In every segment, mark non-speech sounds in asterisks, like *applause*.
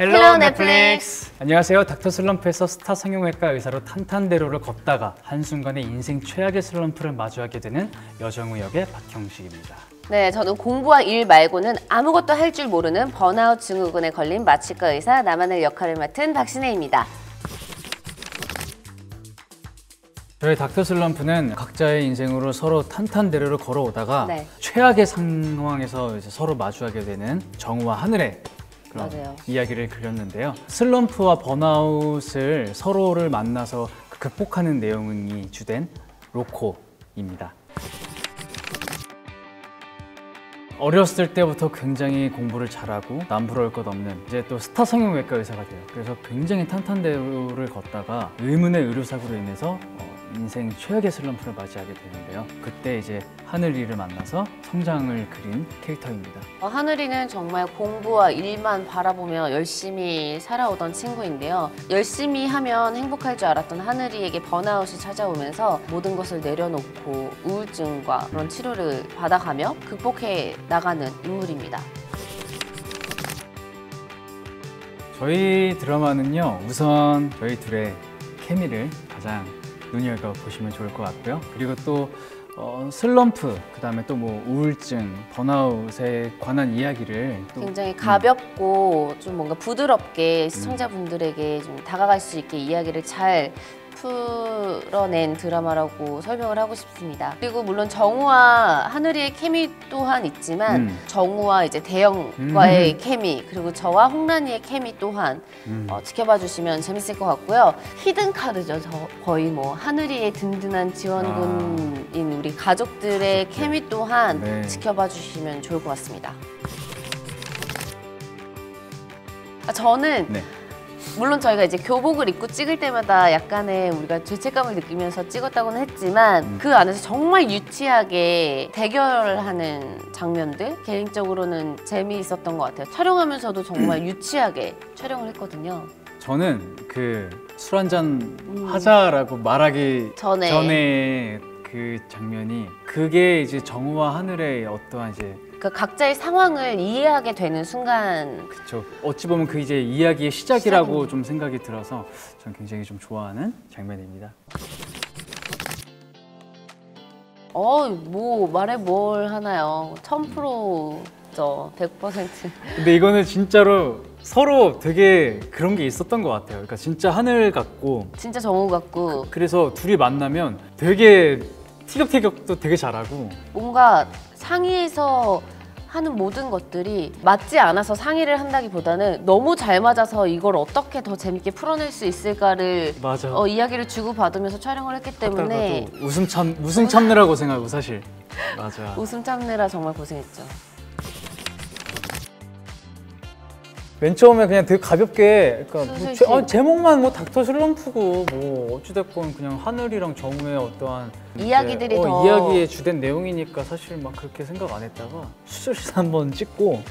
Hello Netflix. 안녕하세요. 닥터 슬럼프에서 스타 성형외과 의사로 탄탄대로를 걷다가 한순간에 인생 최악의 슬럼프를 마주하게 되는 여정우 역의 박형식입니다. 네, 저는 공부와 일 말고는 아무것도 할 줄 모르는 번아웃 증후군에 걸린 마취과 의사 남하늘 역할을 맡은 박신혜입니다. 저희 닥터 슬럼프는 각자의 인생으로 서로 탄탄대로를 걸어오다가 네. 최악의 상황에서 이제 서로 마주하게 되는 정우와 하늘의 그런 맞아요. 이야기를 그렸는데요. 슬럼프와 번아웃을 서로를 만나서 극복하는 내용이 주된 로코입니다. 어렸을 때부터 굉장히 공부를 잘하고 남부러울 것 없는 이제 또 스타 성형외과 의사가 돼요. 그래서 굉장히 탄탄대로를 걷다가 의문의 의료사고로 인해서 어, 인생 최악의 슬럼프를 맞이하게 되는데요. 그때 이제 하늘이를 만나서 성장을 그린 캐릭터입니다. 어, 하늘이는 정말 공부와 일만 바라보며 열심히 살아오던 친구인데요. 열심히 하면 행복할 줄 알았던 하늘이에게 번아웃이 찾아오면서 모든 것을 내려놓고 우울증과 그런 치료를 받아가며 극복해 나가는 인물입니다. 저희 드라마는요 우선 저희 둘의 케미를 가장 눈여겨 보시면 좋을 것 같고요. 그리고 또 어, 슬럼프 그 다음에 또 뭐 우울증 번아웃에 관한 이야기를 또 굉장히 가볍고 좀 뭔가 부드럽게 시청자분들에게 좀 다가갈 수 있게 이야기를 잘 풀어낸 드라마라고 설명을 하고 싶습니다. 그리고 물론 정우와 하늘이의 케미 또한 있지만 음. 정우와 이제 대영과의 케미 그리고 저와 홍란이의 케미 또한 음. 어, 지켜봐 주시면 재밌을 것 같고요. 히든 카드죠. 저 거의 뭐 하늘이의 든든한 지원군인 우리 가족들의 가족들. 케미 또한 네. 지켜봐 주시면 좋을 것 같습니다. 아, 저는 네. 물론 저희가 이제 교복을 입고 찍을 때마다 약간의 우리가 죄책감을 느끼면서 찍었다고는 했지만 음. 그 안에서 정말 유치하게 대결하는 장면들 개인적으로는 재미있었던 것 같아요. 촬영하면서도 정말 유치하게 촬영을 했거든요. 저는 그 술 한잔 음. 하자라고 말하기 전에. 전에 그 장면이 그게 이제 정우와 하늘의 어떠한 이제 그 각자의 상황을 이해하게 되는 순간 저 어찌 보면 그 이제 이야기의 시작이라고 시작입니다. 좀 생각이 들어서 저는 굉장히 좀 좋아하는 장면입니다. 어 뭐 말해 뭘 하나요? 1000%죠. 100%. 근데 이거는 진짜로 서로 되게 그런 게 있었던 것 같아요. 그러니까 진짜 하늘 같고 진짜 정우 같고 그래서 둘이 만나면 되게 티격태격도 되게 잘하고 뭔가 상의에서 하는 모든 것들이 맞지 않아서 상의를 한다기보다는 너무 잘 맞아서 이걸 어떻게 더 재밌게 풀어낼 수 있을까를 맞아. 어, 이야기를 주고 받으면서 촬영을 했기 때문에 웃음 참 웃음 참느라고 생각하고 사실 맞아. *laughs* 웃음 참느라 정말 고생했죠. 맨 처음에 그냥 되게 가볍게 그러니까 뭐 제, 어, 제목만 뭐 닥터 슬럼프고 뭐 어찌됐건 그냥 하늘이랑 정우의 어떠한 이야기들이 어, 더- 이야기의 주된 내용이니까 사실 막 그렇게 생각 안 했다가 수술실 한번 찍고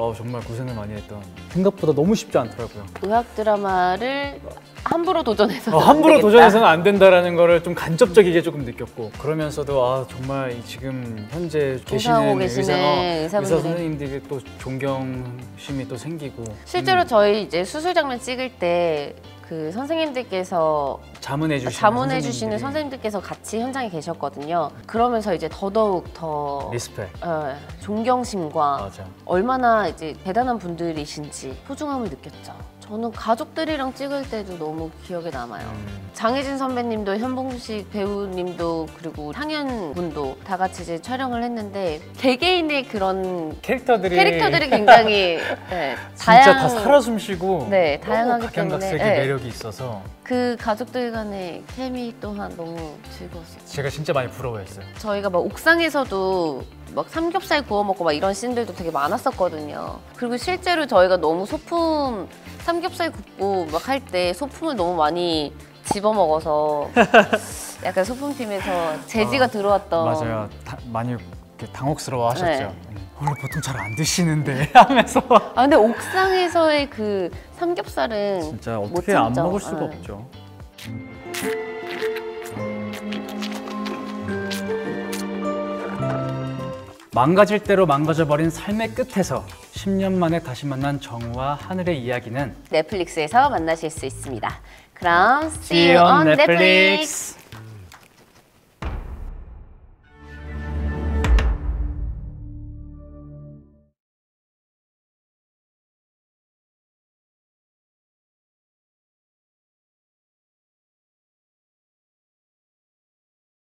어 정말 고생을 많이 했던 생각보다 너무 쉽지 않더라고요. 의학 드라마를 함부로 도전해서 어, 함부로 도전해서는 안 된다라는 거를 좀 간접적이게 조금 느꼈고 그러면서도 아 정말 이 지금 현재 계시는 의사, 어, 의사. 선생님들에게 또 존경심이 또 생기고 실제로 음, 저희 이제 수술 장면 찍을 때 그 선생님들께서 자문해 주시는 자문해 주시는 선생님들께서 같이 현장에 계셨거든요. 그러면서 이제 더더욱 더 respect 어, 존경심과 맞아. 얼마나 이제 대단한 분들이신지 소중함을 느꼈죠. 저는 가족들이랑 찍을 때도 너무 기억에 남아요. 음. 장혜진 선배님도 현봉식 배우님도 그리고 상현 군도 다 같이 이제 촬영을 했는데 개개인의 그런 캐릭터들이 캐릭터들이 굉장히 *laughs* 네, 진짜 다양 다 살아 숨쉬고 네, 다양하기 각양각색의 때문에, 네. 매력이 있어서 그 가족들 간의 케미 또한 너무 즐거웠어요. 제가 진짜 많이 부러워했어요. 저희가 막 옥상에서도 막 삼겹살 구워 먹고 막 이런 씬들도 되게 많았었거든요. 그리고 실제로 저희가 너무 소품 삼겹살 굽고 막 할 때 소품을 너무 많이 집어 먹어서 *laughs* 약간 소품팀에서 제지가 어, 들어왔던 맞아요. 다- 많이 이렇게 당혹스러워하셨죠. 네. 음, 원래 보통 잘 안 드시는데 *laughs* 하면서 아 근데 옥상에서의 그 삼겹살은 진짜 못 어떻게 안. 먹을 수가 네. 없죠. 망가질 대로 망가져버린 삶의 끝에서 10년 만에 다시 만난 정우와 하늘의 이야기는 넷플릭스에서 만나실 수 있습니다. 그럼 See you on Netflix.